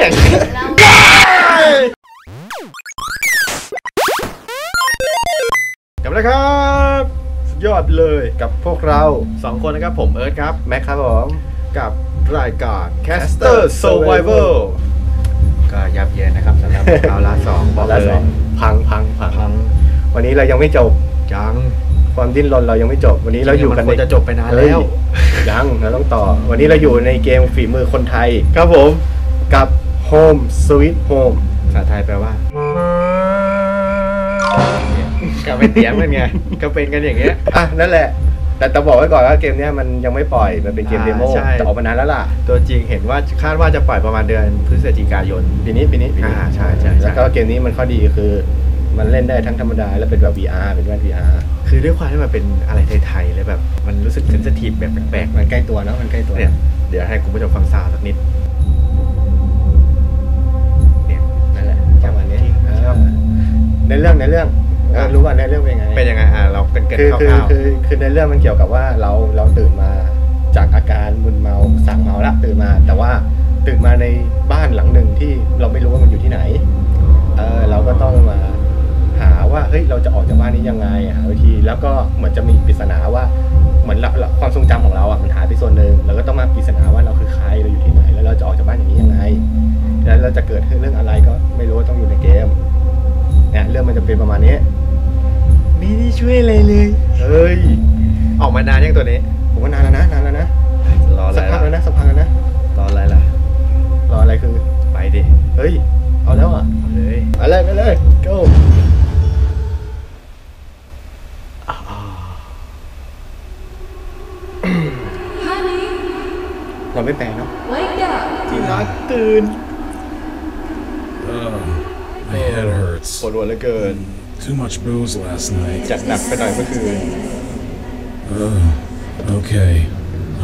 ข็งเรากลับแล้วครับสุดยอดเลยกับพวกเราสองคนนะครับ ผมเอิร์ธครับ แม็กครับผมกับรายการ Caster Survival ก็ยับเยินนะครับสำหรับเอาละสองบอกละเลสอยงพังพังพังพัง วันนี้เรายังไม่จบยัง ความดิ้นรนเรายังไม่จบ วันนี้เราอยู่กันมันควรจะจบไปนานเฮ้ยแล้วยังเราต้องต่อ วันนี้เราอยู่ในเกมฝีมือคนไทย ครับผมกับ Home Sweet Home ภาษาไทยแปลว่าก็ไม่เตรียมกันไงก็เป็นกันอย่างเงี้ยอะนั่นแหละ แต่ต้องบอกไว้ก่อนว่าเกมเนี้ยมันยังไม่ปล่อยมันเป็นเกมอ่าเดโมใช่จะออกมานานแล้วล่ะ ตัวจริงเห็นว่าคาดว่าจะปล่อยประมาณเดือนพฤศจิกายนปีนี้ปีนี้ปีนี้อ่าใช่ใช่ใช่แล้วก็เกมนี้มันข้อดีคือมันเล่นได้ทั้งธรรมดา และเป็นแบบ VR เป็นแว่น VR คือด้วยความที่มันเป็นอะไรไทยๆเลยแบบ มันรู้สึก sensitive แบบแปลกๆ มันใกล้ตัวเนอะมันใกล้ตัวเนี่ยเดี๋ยวให้คุณผู้ชมฟัง sound สักนิด ครับอ่าในเรื่องในเรื่องเอออะรู้ว่าในเรื่องเป็นยังไง เป็นยังไงอะเราเป็นเกิดคือคคือร่าวคือคือในเรื่องมันเกี่ยวกับว่าเราเราตื่นมาจากอาการมึนเมาสั่งเมาละตื่นมา แต่ว่าตื่นมาในบ้านหลังหนึ่งที่เราไม่รู้ว่ามันอยู่ที่ไหนเออเราก็ต้องมาหาว่าเฮ้ยเราจะออกจากบ้านนี้ยังไงหาวิธีแล้วก็เหมือนจะมีปริศนาว่าเหมือนเราเราความทรงจำของเราอะมันหายไปส่วนหนึ่งเราก็ต้องมาปริศนาว่าเราคือใครเราอยู่ที่ไหน แล้วเราจะออกจากบ้านอย่างนี้ยังไง แล้วเราจะเกิดเรื่องอะไรก็ไม่รู้ต้องอยู่ในเกม เนี่ยเรื่องมันจะเป็นประมาณนี้ๆไม่ได้ช่วยอะไรเลยเฮ้ย ออกมานานยังตัวนี้ ผมว่านานแล้วนะนานแล้วนะรออะไรสักพักแล้วล่ะนะสักพักแล้วนะรออะไรล่ะ รออะไรคือ ไปดิ เฮ้ย เอาแล้วอะเอาเลยไปเลยไปเลย go เราไม่แปลเนาะ wake up ที่รักตื่น Ugh, my head ป hurts. วดหัวเหลือเกิน Too much booze last night. จัดหนักไปหน่อยเมื่อคืน Ugh. Okay,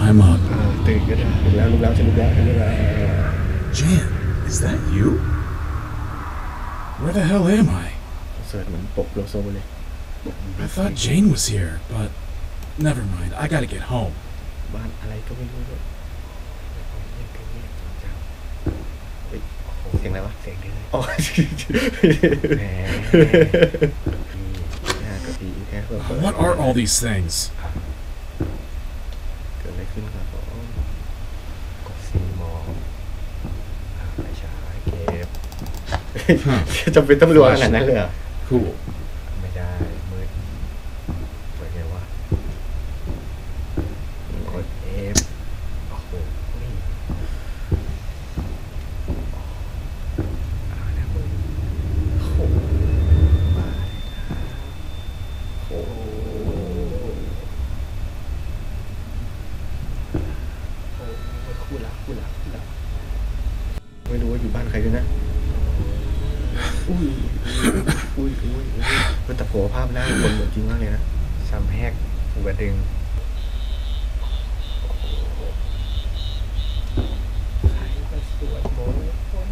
I'm up. ตื่นก็ได้ ลุกแล้วลุกแล้วฉันลุกแล้วฉันลุกแล้ว Jan, is that you? Where the hell am I? เสิร์ชเหมือนปกโลโซเลย I thought Jane was here, but never mind. I gotta get home. บ้านอะไรก็ไม่รู้ สียงอะไรวะเสียงดื้ออ๋อแหมห้ากับปีแค่เพิ่ม What are all these things? เกิดอะไรขึ้นครับผมกดซีมองไปฉายเก็บ จำเป็นต้องรัวขนาดนั้นเลยเหรอ Cool. ไม่ได้มืดเปิดไงวะกด F โอ้โหนี่เอานะมือโอ้โหมา โอ้คู่รักคู่รักคู่รักไม่รู้ว่าอยู่บ้านใครด้วยนะ อุ้ย อุ้ยอุ้ยอุ้ยอุ้ยแต่โผล่ภาพหน้าคนเหมือนจริงมากเลยนะ ซ้ำแฮกหัวดึง ใครมาสวดมนต์คน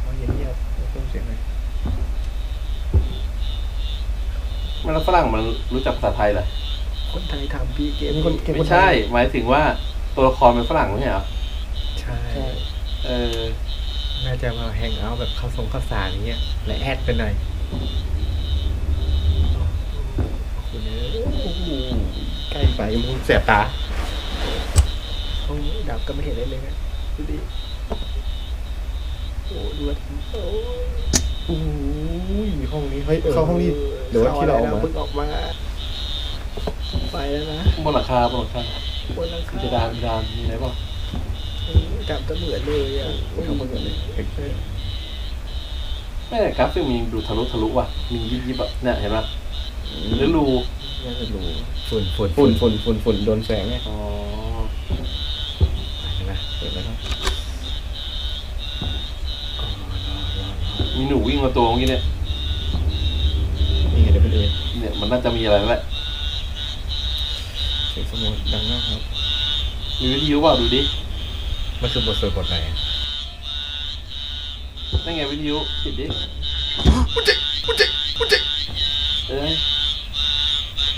เอาเงียบๆไม่ต้องเสียงเลย มัน แล้วฝรั่งมันรู้จักภาษาไทยเหรอคนไทยทำพี่เกมคนเกมคไม่นไทใช่ยหมายถึงว่าตัวละครเป็นฝรั่งไม่ใช่เหรอใช่ใช่เออน่าจะมาแฮงเอาท์แบบเข้าทรงข้าวสารอย่างเงี้ยและแอดไปหน่อยคุณเอ้ยโอ้โหใกล้ไปมึงเสียบตาโอ้ยดับก็ไม่เห็นได้เลยนะดูดิโอ้ดูว่าโอ้ยโอ้ยห้องนี้เฮ้ยเข้าห้องนี้หรือว่าที่เราออกมาเพิ่งออกมาไปแล้วนะบนหลังคาบนหลังคาบนหลังคาจะดานดานมีอะไรบ้างกลับจะเหมือนเลยอะโอ้ยทำเหมือนเลยเฮ้ยไม่แต่กราฟิกมีดูทะลุทะลุว่ะมียิบยิบแบบเนี่ยเห็นปะหรือรูน่าจะรู้ฝุ่นฝุ่นฝุ่นฝุ่นฝุ่นฝุ่นโดนแสงไงอ๋อเห็นปะเห็นไหมครับ หนูวิ่งมาตัวเมื่อกี้เนี่ยนี่ไงเดี๋ยวเป็นเองเนี่ยมันน่าจะมีอะไรแล้วแหละเสียงสมุดดังมากครับ มีวิทยุเปล่าดูดิมันคือบทสวดบทไหนอะนั่นไงวิทยุปิดดิอุจิอุจิอุจิเอ้ย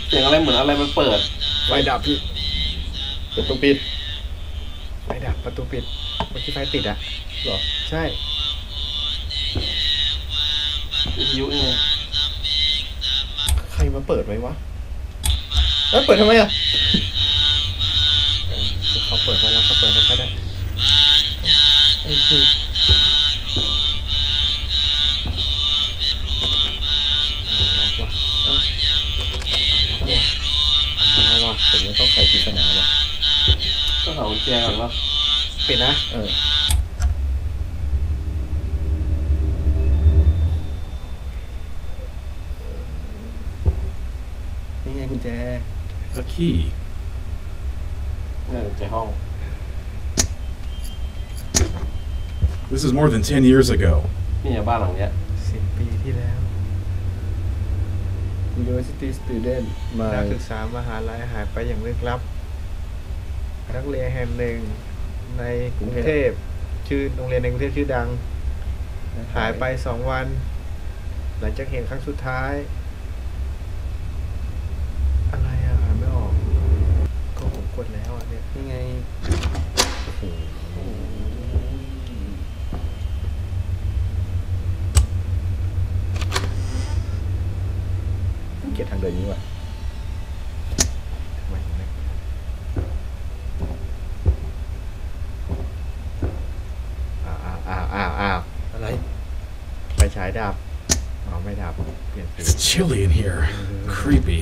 เสียงอะไรเหมือนอะไรมันเปิด ไฟดับพี่เปิดตรงปิดไไฟดับประตูปิดเมื่อกี้ไฟติดอะเหรอ ใช่ วิทยุนี่ไงใครมาเปิดไว้วะแล้วเปิดทำไมอะเออเขาเปิดมาแล้วเขาเปิดมาก็ได้ไอ้คือเอาว่ะผมยังต้องใส่ปริศนาว่ะต้องหากุญแจก่อนว่าปิดนะ เออ นี่ไงกุญแจ A key. เนี่ยกุญแจห้อง This is more than 10 years ago. นี่ไงบ้านหลังเนี้ยสิบปีที่แล้ว University student มานักศึกษามหาลัยหายไปอย่างลึกลับ นักเรียนแห่งหนึ่งในกรุงเทพชื่อโรงเรียนในกรุงเทพชื่อดัง หายไปสองวัน หลังจากเห็นครั้งสุดท้าย ดับอ๋อไม่ดับ เปลี่ยนสี It's chilly in here. Creepy.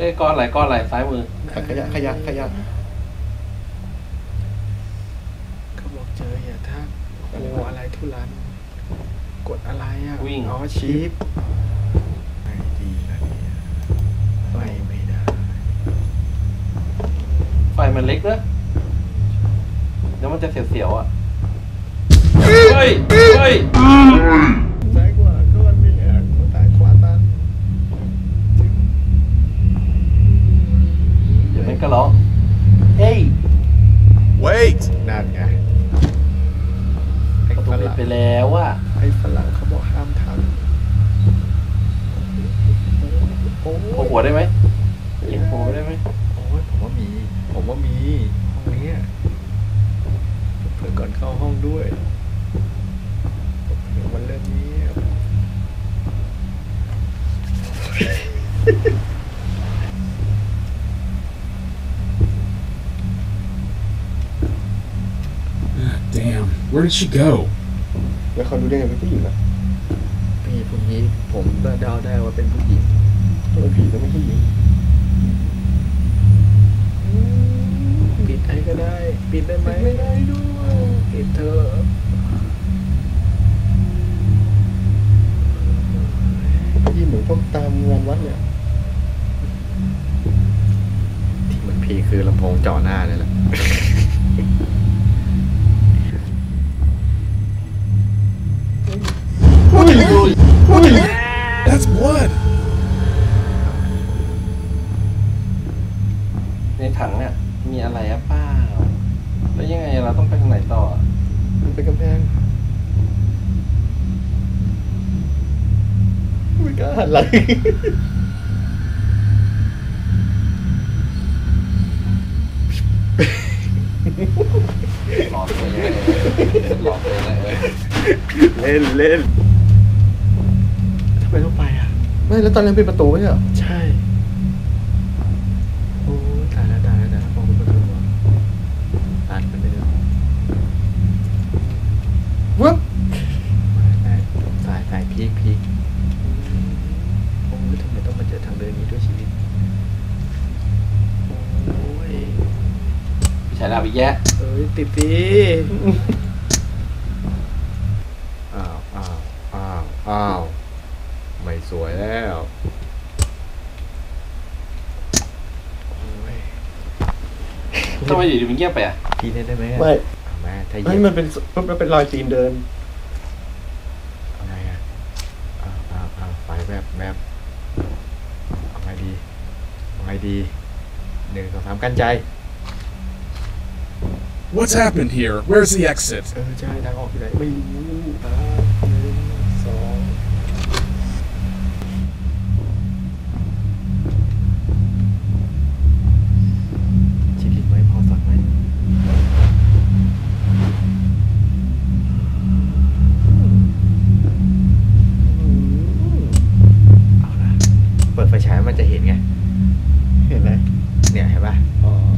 เอ้ยก้อนอะไรก้อนอะไรซ้ายมือ ขยะขยะขยะเขาบอกเจออย่าทักโอ้อะไรทุลันกดอะไรอะวิ่ง อ๋อชิปไม่ดีนะเนี่ยไปไม่ได้ ไฟมันเล็กนะเดี๋ยวมันจะเสียวๆอะ เฮ้ย เฮ้ย ก็ร้องเฮ้ย Wait! นั่นไงไอ้ประฝตูปิดรั่งไปแล้วอะไอ้ฝรั่งเขาบอกห้ามท did she go? แล้วเขาดูได้ไงเป็นผู้หญิงอะพี่ผู้หญิงผมเดาได้ว่าเป็นผู้หญิงทำไมผีต้องเป็นผู้หญิงปิดให้ก็ได้ ปิดได้ไหมไม่ได้ด้วยปิดเถอะผู้หญิงเหมือนพวกตามงานวัดเนี่ย ที่เหมือนพี่คือลำโพงจ่อหน้าเลยแหละ That's blood! ในถังเนี่ยมีอะไรอะเปล่าแล้วยังไงเราต้องไปทางไหนต่อ มันเป็นกำแพงไม่กล้าหันหลัง หลอกตัวเองหลอกตัวเองเลย เล่นเล่นทำ ไมต้องไปอะ ไม่แล้วตอนนั้นเป็นประตูไม่ใช่เหรอใช่ โอ้ตายแล้วตายแล้วตายแล้วมองเป็นประตูอะอ่านมันเดิมวึบได้สายสายพีคพีคโอ้ยทำไมต้องมาเจอทางเดินนี้ด้วยชีวิต โอ้ยพี่ชายดาบอีกแยะ เอ้ยติดดีอ้าวอ้าวอ้าวอ้าวไม่ สวยแล้วโอ้ยทำไมอยู่ดีมันเงียบไปอะทีนี้ได้ไหมอะไม่เอามาถ้าเหยีเฮ้ยยบมันเป็นมันเป็นรอยตีนเดิน เอาไงอะเอาเอาเอาไปแบบแบบเอาไงดีเอาไงดีหนึ่งสองสามกันใจ What's happened here? Where's the exit? เออใช่ทางออกอยู่ไหนไม่รู้อ่า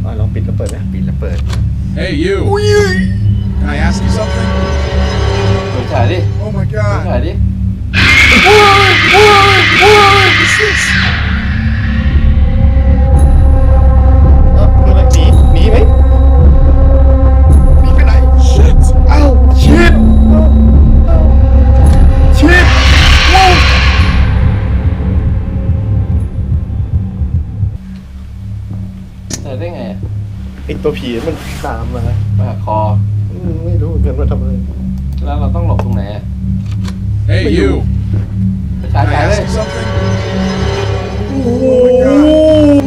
อ๋ออะลองปิดแล้วเปิดไหมปิดแล้วเปิด Hey, you! Can I ask you something? เปิดฉายดิ Oh my เปิดฉาย god! ดิเตัวผีมันตามมามาหักคอ อืมไม่รู้เหมือนกันว่าทำอะไร แล้วเราต้องหลบตรงไหนอะ Hey, you! ไปฉาย Can I ฉายเลย ask you something? โอ้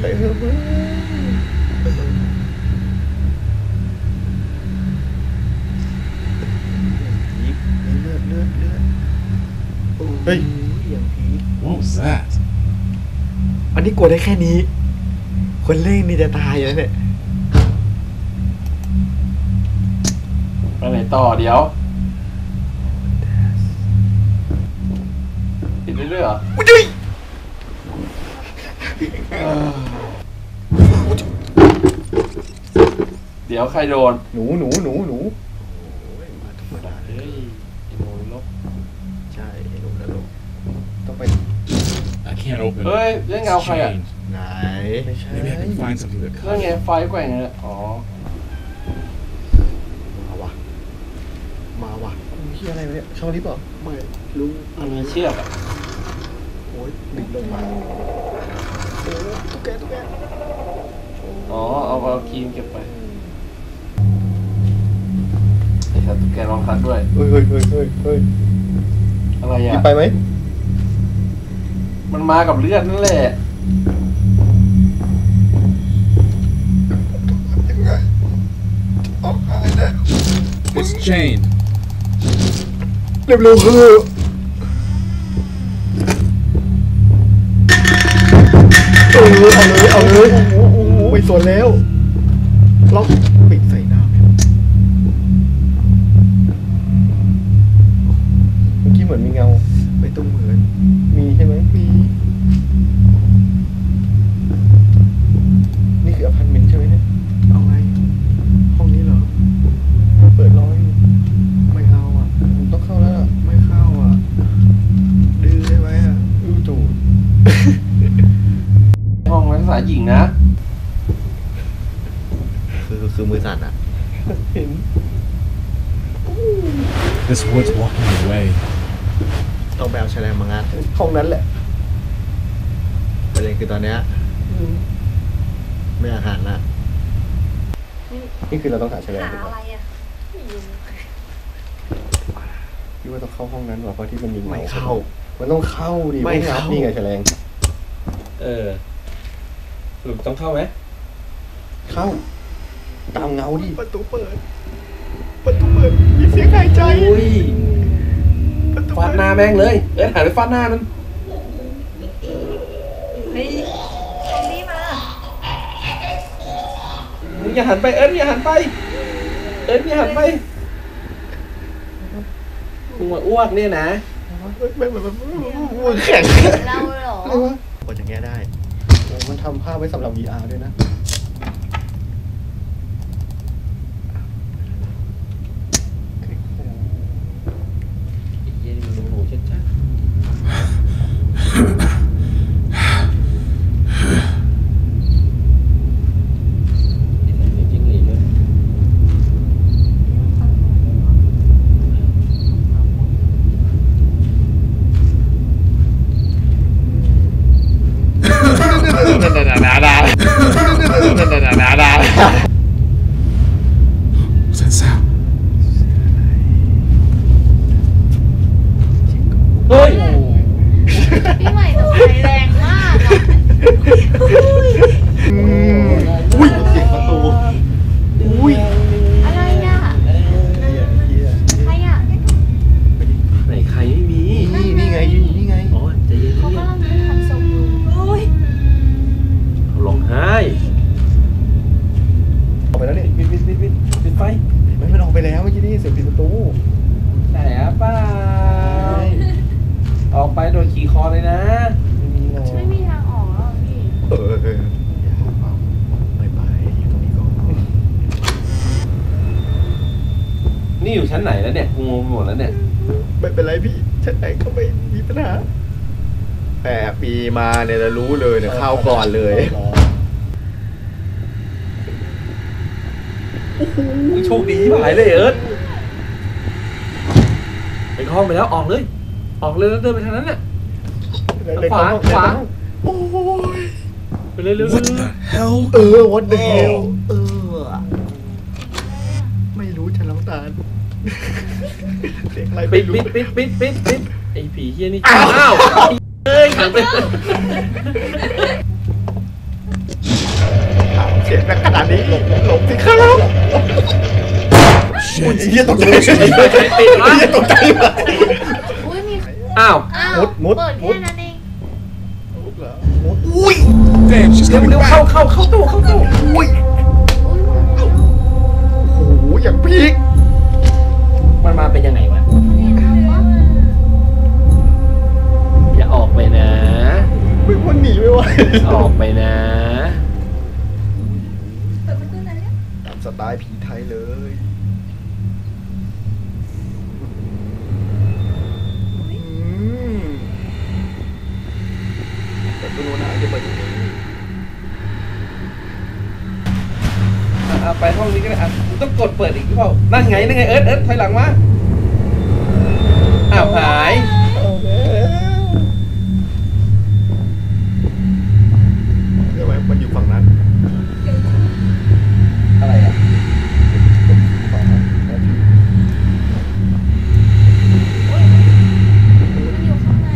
ไปเถอะมึงยิบเลือดเลือดเลือดเฮ้ย อย่างพีค What was that? อันนี้กลัวได้แค่นี้ คนเล่นนี่จะตายแล้วเนี่ย ไปไหนต่อเดี๋ยวปิดเรื่อยๆเหรอ เออ ดี๋ยวใครโดนหนูหนูหนูหนูเฮ้ยไอ้โนรกใช่ไอ้หนุ่มนรกต้องไป I can't open เฮ้ย it. เล่นเงา It's ใครอะ chained. ไหน ไม่ใช่ Maybe I can find something to นั่น cut. ไงไฟแกว่งเนี่ยอ๋อ มาวะมาวะเฮียอะไรวะเนี่ยช่องลิฟต์เหรอไม่รู้มันมีเชือกอะโอ้ยดึงลงมาโอ้ตุ๊กแกตุ๊กแกอ๋อ เอาเอาครีมเก็บไปไอ้ สัตว์ตุ๊กแกลองทัดด้วย เฮ้ยเฮ้ยเฮ้ยเฮ้ยเฮ้ยอะไรหยิอะบไปไหม มันมากับเลือดนั่นแหละ It's chained. เร็วเร็วเฮ้ยเออเอาเลยเอาเลยโอ้โหโอ้โหไปสวนแล้วล็อก มื่อกี้เหมือนมีเงาไม่ต้องเหมือน มีใช่ไหมมีนี่คืออพาร์ตเมนต์ใช่ไหมเนี่ยเอาไง ห้องนี้เหรอ เปิดร้อยอยู่ไม่เข้าอะ ผมต้องเข้าแล้วล่ะไม่เข้าอะ ดื้อได้ไหมอะอู้ตูด ห้องนักศึกษาหญิงนะ คือคือมือสั่นอะ เห็น This wood's blocking the way. ต้องไปเอาแฉลงมางัดห้องนั้นแหละประเด็นคือตอนเนี้ยไม่อาหารละนี่คือเราต้องหาแฉลงหาถูกอะไรปะอะไม่รู้พี่ว่าต้องเข้าห้องนั้นว่ะเพราะที่มันมีเงาไม่เข้า มันต้องเข้าดิไม่เข้า นี่ไงแฉลงเออสรุปต้องเข้าไหมเข้า ตามเงาดิประตูเปิด ประตูเปิด มีเสียงหายใจ อุ้ยประตู ฟาดเปิดหน้าแม่งเลยเอิร์ธหันไปฟาดหน้ามันเฮ้ยตรงนี้มามึงอย่าหันไปเอิร์ธอย่าหันไป เอิร์ธอย่าหันไปมึงมาอ้วกเนี่ยนะไม่ไม่ไม่มือแข็งเราเหรออะไรวะกดอย่างเงี้ยได้โอ้มันทำภาพไว้สำหรับ VR ด้วยนะ ไอ้เหี้ยนี่มันหนูๆชัดๆไอ้สัตว์นี่จิ้งหรีดด้วย What's that sound? เฮ้ย พี่ใหม่ทำไมแรงมากอะอุ้ย อุ้ยเสียงประตู อุ้ย อะไรอะ เฮียเฮีย ใครอะ ไหนใครไม่มี นี่นี่ไงยืนอยู่นี่ไง อ๋อใจเย็น เขากำลังทำทรงอยู่อุ้ย ๆเขาร้องไห้ ออกไปแล้วเนี่ย ปิดปิดปิดปิดปิดไฟ ไม่มันออกไปแล้วเมื่อกี้นี่เสียงปิดประตู ใช่อะเปล่าออกไปโดนขี่คอเลยนะ ไม่มีหรอก ไม่มีทางออกแล้วอะพี่ เออเอออย่าเอาไม่ไปอยู่ตรงนี้ก่อน นี่อยู่ชั้นไหนแล้วเนี่ยกูงงไปหมดแล้วเนี่ย ไม่เป็นไรพี่ฉันไหนก็ไม่มีปัญหาแต่ปีมาเนี่ยเรารู้เลยเนี่ยเข้าก่อนเลยมึงโชคดีที่หายเลยเอิร์ธไปห้องไปแล้วออกเลย ออกเลยแล้วเดินไปทางนั้นน่ะขวาขวาโอ้ยไปเร็วๆเร็ว What the hell? เออ what the hell เอ เสียงอะไรๆปิไม่ดรู้ปิดปิดปิดปิดปิดไอ้ผีเฮียนี่อ้าวเอ้ยหันไปเสียงแบบขนาดนี้หลบหลบสิครับอุ้ย Shit. เฮียตกใจปิดวะเฮียตกใจมากอุ้ยมีอ้าวอ้าวมุดมุด เปิดมุแค่ดนั้นเองเหรออุ้ย Damn, she's เร็ว coming เร็ว back. เข้าเข้าเข้าตู้เข้าตู้อุ้ยอุ้ยมาแล้วโอ้โหอย่างพีค มันมาเป็นยังไงวะเห็นแล้วปะอย่าออกไปนะไม่พ้นหนีไม่ไหวออกไปนะเปิดประตูหน่อยเนี่ยตามสไตล์ผีไทยเลยอืมเปิดตู้โน้นนะจะเปิดตรงนี้ เอาไปห้องนี้ก็ได้อะกูต้องกดเปิดอีกหรือเปล่านั่นไงนั่นไงเอิร์ธเอิร์ธถอยหลังมาอ้าวหายเอาแล้วเดี๋ยวไว้มันอยู่ฝั่งนั้นอะไรอะมันอยู่ข้างใน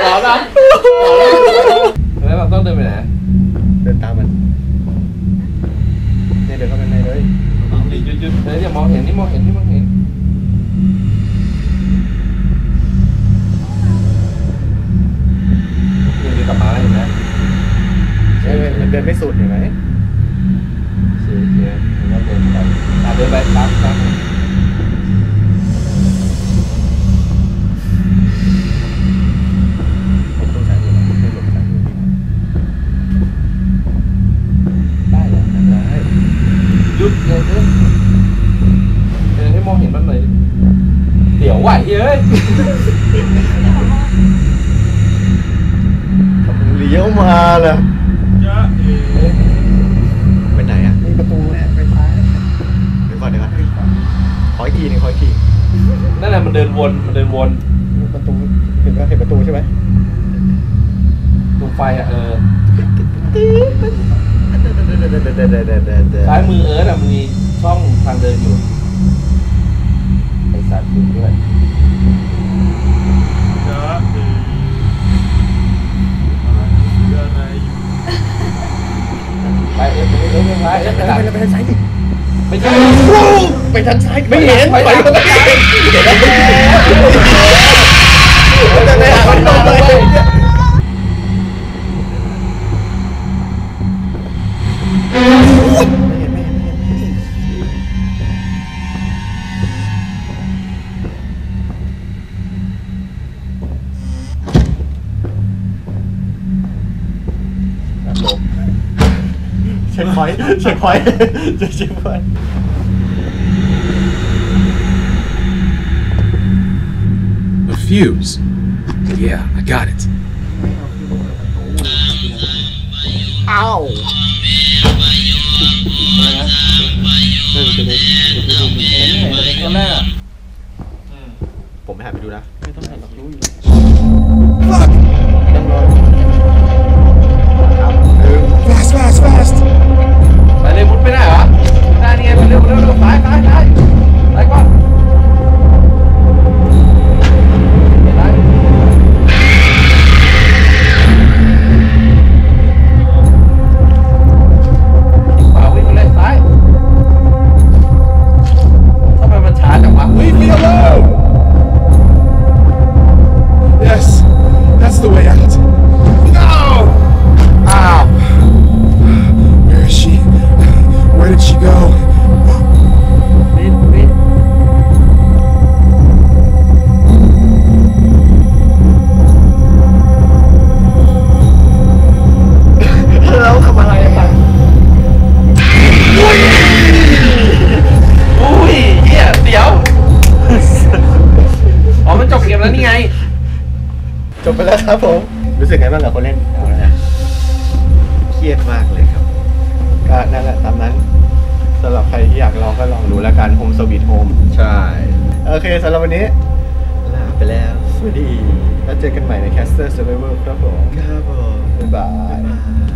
หรอครับ แล้วเราต้องเดินไปไหนเดินตามมันเนี่ยเดินเข้าไปในเลยหยุดหยุดหยุดเดี๋ยวอย่ามองเห็นนี่มองเห็นนี่มองเห็นเดินกลับมาแล้วเห็นไหมใช่ไหมมันเดินไม่สุดเห็นไหมเชียร์เชียร์แล้วเดินไปอะเดินไปตามตามผม ยุดเลยเดินเดินให้มองเห็นมันหน่อยดิเดี๋ยวไหวเฮ้ยดี๋ยวมาล่ะไปไหนอะมีประตูไปซ้ายเดี๋ยวก่อนเดี๋ยวก่อนขออีกทีหนึงขออีกทีนั่นแหละมันเดินวนมันเดินวนมีประตูเห็นไหมเห็นประตูใช่ไหมตรงไฟอะเออ ซ้ายมือเอิร์ธอะมันมีช่องทางเดินอยู่ไอสัตว์อยู่ด้วยไปเอิร์ธไปเอิร์ธไปซ้ายเอิร์ธไปหลังไปทางซ้ายดิไม่ใช่ไปทางซ้ายไม่เห็นไปไปหลังทางซ้ายเดี๋ยวนะไป point checkpoint checkpoint A fuse. Yeah, I got it. ข้างหน้าผมไปหาไปดูนะ ไม่ต้องหันหรอกรู้อยู่ต้องรอครับหนึ่ง Fast, fast, fast. ไม่ได้เหรอได้นี่ไงไปเร็วเร็วเร็วซ้ายซ้ายซ้ายซ้าย ครับผม รู้สึกไงบ้างกับคนเล่นเอาละนะเครียดมากเลยครับ ก็นั่นแหละตามนั้นสำหรับใครที่อยากลองก็ลองดูแล้วกัน Home Sweet Home ใช่โอเคสำหรับวันนี้ ลาไปแล้ว สวัสดี แล้วเจอกันใหม่ใน Caster Survivor ครับผมครับผมบ๊ายบายบ๊ายบาย